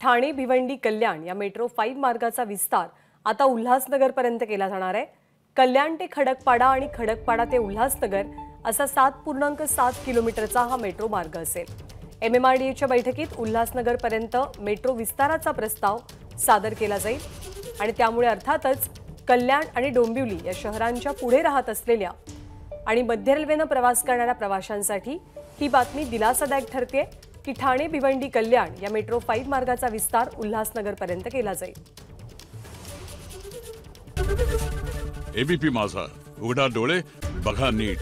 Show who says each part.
Speaker 1: ठाणे भिवंडी कल्याण या metro five मार्गाचा विस्तार आता उल्हासनगरपर्यंत केला जाणार आहे. कल्याण ते खडकपाडा आणि खडकपाडा ते उल्हासनगर असा सात पूर्णांक सात किलोमीटरचा हा मेट्रो मार्ग असेल. एम एम आर डी एच्या बैठकीत उल्हासनगरपर्यंत मेट्रो विस्ताराचा प्रस्ताव सादर केला जाईल आणि त्यामुळे अर्थातच कल्याण आणि डोंबिवली या शहरांच्या पुढे राहत असलेल्या आणि मध्य रेल्वेनं प्रवास करणाऱ्या प्रवाशांसाठी ही बातमी दिलासादायक ठरते की ठाणे भिवंडी कल्याण या मेट्रो फाईव्ह मार्गाचा विस्तार उल्हासनगरपर्यंत केला जाईल.
Speaker 2: एबीपी माझा. उघडा डोळे बघा नीट.